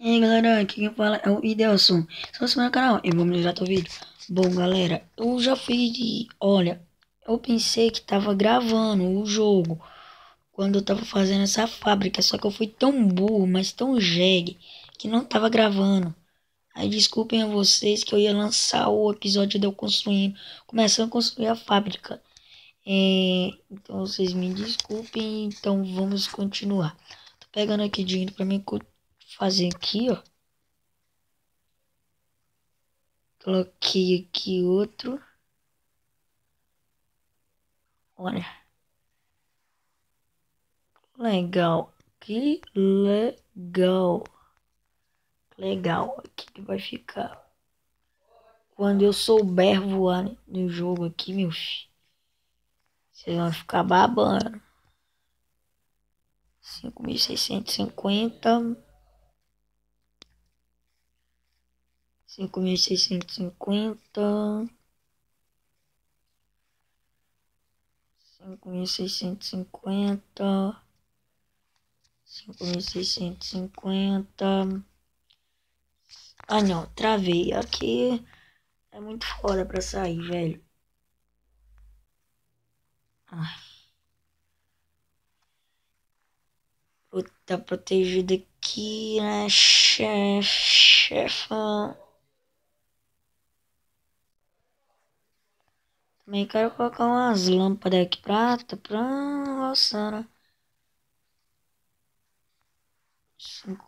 E aí galera, aqui quem fala é o Idelson. Se você no canal e vamos já o vídeo. Bom galera, eu já fiz. Olha, eu pensei que tava gravando o jogo quando eu tava fazendo essa fábrica. Só que eu fui tão burro, mas tão jegue, que não tava gravando. Aí desculpem a vocês que eu ia lançar o episódio de eu construindo, começando a construir a fábrica. É, então vocês me desculpem, então vamos continuar. Tô pegando aqui dinheiro pra mim fazer aqui, ó. Coloquei aqui outro. Olha. Legal. Que legal. Legal. Aqui que vai ficar. Quando eu souber voar no jogo aqui, meu filho. Vocês vão ficar babando. 5.650 Cinco mil seiscentos e cinquenta. Cinco mil seiscentos e cinquenta. Cinco mil seiscentos e cinquenta. Ah não, travei. Aqui é muito foda pra sair, velho. Ai. Tá protegido aqui, né, chefe, chefão. Também quero colocar umas lâmpadas aqui prata pra né?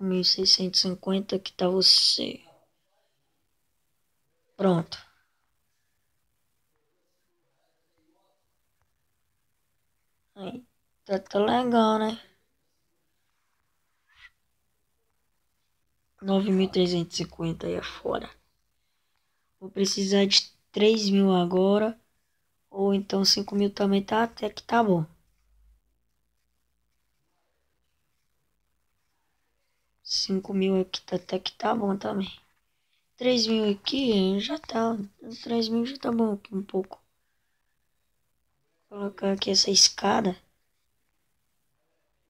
Mil seiscentos e cinquenta que tá você. Pronto. Aí, tá, tá legal, né? Nove mil trezentos e cinquenta aí é fora. Vou precisar de três mil agora. Ou então 5 mil também tá até que tá bom. Cinco mil aqui tá até que tá bom também. Três mil aqui já tá. Três mil já tá bom aqui um pouco. Vou colocar aqui essa escada.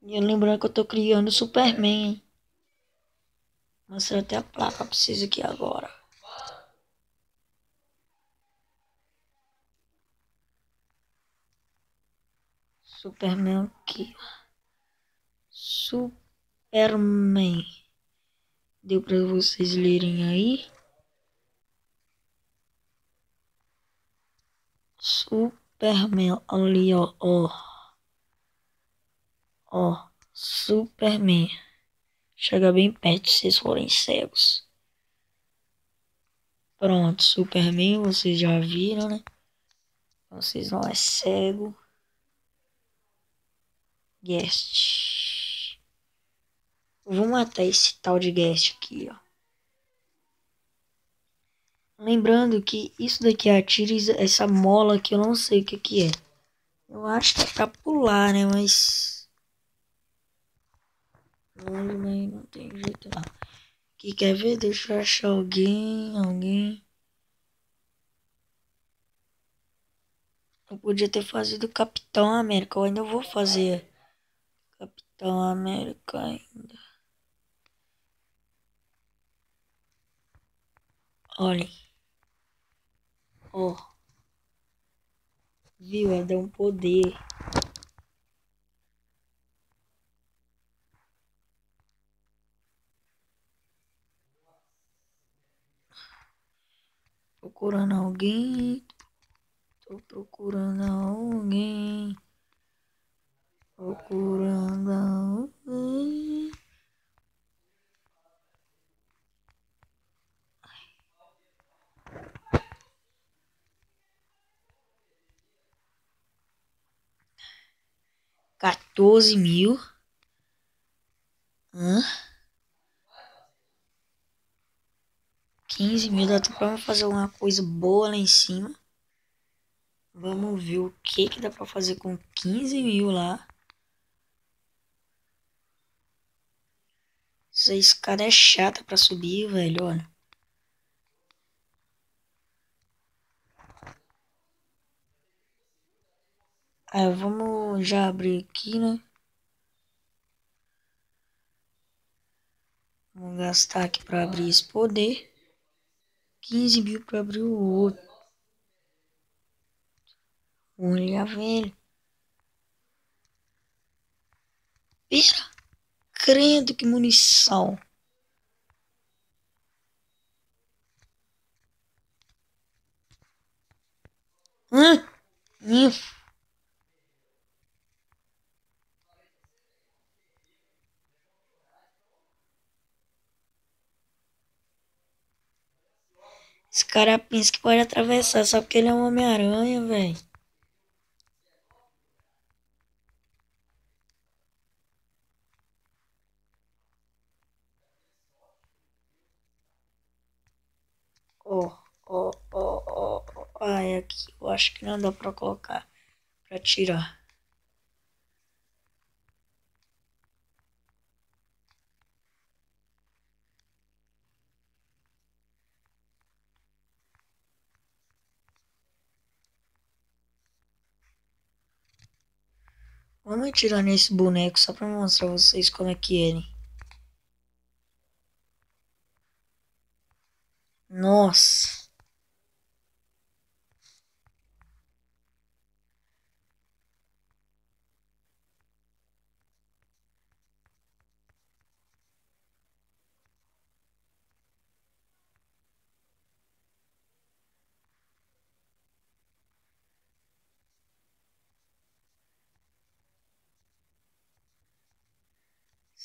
E lembrando que eu tô criando Superman? Mostrar até a placa vocês aqui agora. Superman aqui. Superman. Deu para vocês lerem aí. Superman ali, ó, ó. Ó, Superman. Chega bem perto se vocês forem cegos. Pronto, Superman, vocês já viram, né? Vocês não é cego guest. Vou matar esse tal de guest aqui, ó. Lembrando que isso daqui atira essa mola que eu não sei o que que é. Eu acho que é pra pular, né? Mas... Não, não tem jeito não. Que quer ver? Deixa eu achar alguém, alguém. Eu podia ter fazido Capitão América, eu ainda vou fazer. Capitão América ainda. Olhem. Ó. Oh. Viu? É dar um poder. Procurando alguém. Tô procurando alguém. Procurando 14 mil. Hã? 15 mil, dá pra fazer alguma coisa boa lá em cima. Vamos ver o que que dá pra fazer com 15 mil lá. Essa escada é chata pra subir, velho, olha. Aí, vamos já abrir aqui, né? Vamos gastar aqui para abrir esse poder. 15 mil para abrir o outro. Olha, velho. Pera. Crendo que munição. Hã? Info. Esse cara pensa que pode atravessar só porque ele é um Homem-Aranha, velho. Ó, ó, ó, ó. Ai, aqui eu acho que não dá pra colocar. Pra tirar. Vamos tirar nesse boneco só pra mostrar vocês como é que é ele. Nossa.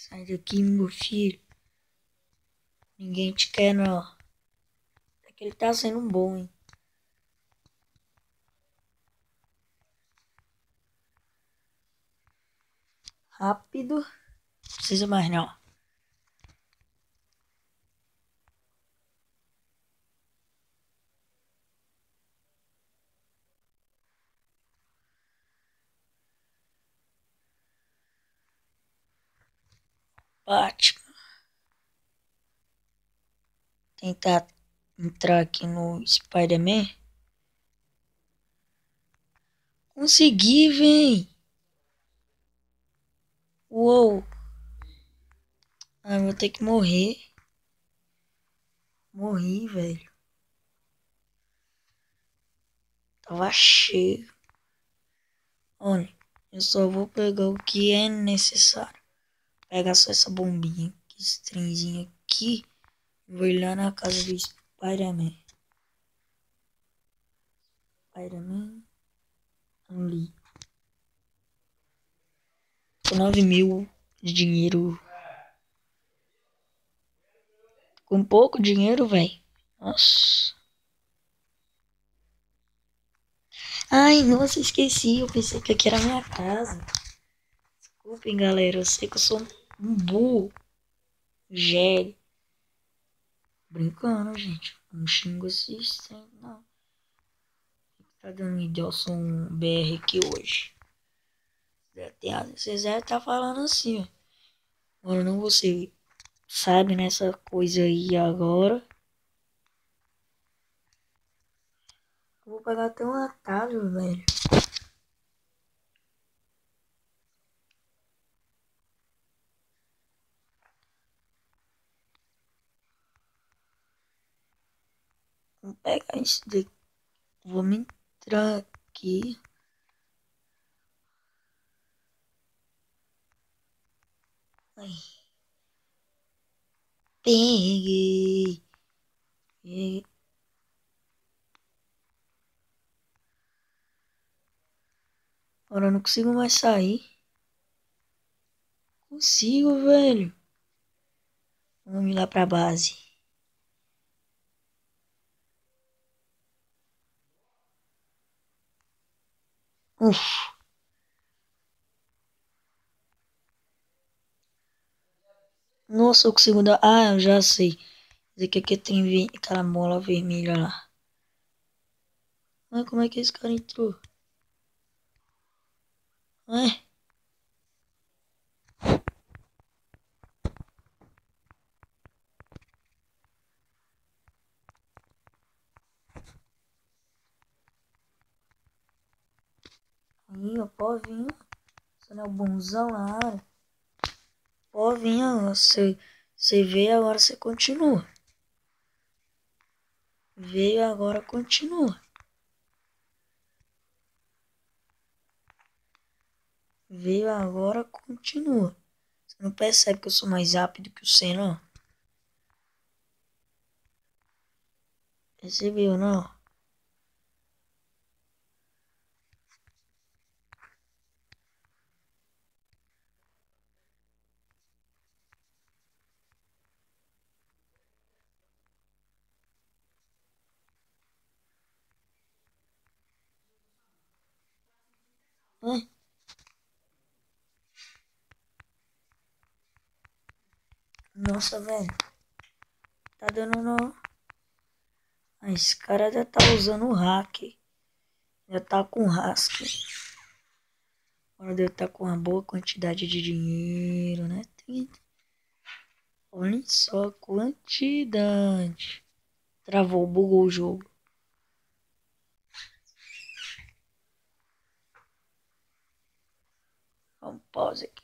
Sai daqui, meu filho. Ninguém te quer, não. É que ele tá sendo bom, hein? Rápido. Não precisa mais, não. Batman. Tentar entrar aqui no Spider-Man. Consegui, vem. Uou. Ah, vou ter que morrer. Morri, velho. Tava cheio. Olha, eu só vou pegar o que é necessário pegar só essa bombinha, esse trenzinho aqui. Vou ir lá na casa do Spider-Man. Spider-Man. Ali. Com 9 mil de dinheiro. Com pouco dinheiro, velho. Nossa. Ai, nossa, esqueci. Eu pensei que aqui era a minha casa. Desculpem, galera. Eu sei que eu sou um burro. Gere. Brincando, gente. Não xingo esses não. Tá dando Idelson BR aqui hoje. Vocês devem tá falando assim, ó. Agora não você sabe nessa coisa aí agora. vou pegar até um atalho, velho. Vou pegar isso daqui. Vamos entrar aqui. Ai. Peguei. Peguei. Agora eu não consigo mais sair. Consigo, velho. Vamos lá pra base. Uf. Nossa, eu consigo dar. Ah, eu já sei. Dizer que aqui tem aquela mola vermelha lá. Mas como é que esse cara entrou? Ué? Ó, povinho. Você não é o bonzão na área. Povinho, você Você veio agora, você continua. Veio agora, continua. Veio agora, continua. Você não percebe que eu sou mais rápido que você, não? Percebeu, não? Nossa, velho. Tá dando não. Ah, esse cara já tá usando o hack. Já tá com hack. Agora deve estar tá com uma boa quantidade de dinheiro, né? Olha só a quantidade. Travou, bugou o jogo. Vamos pause aqui.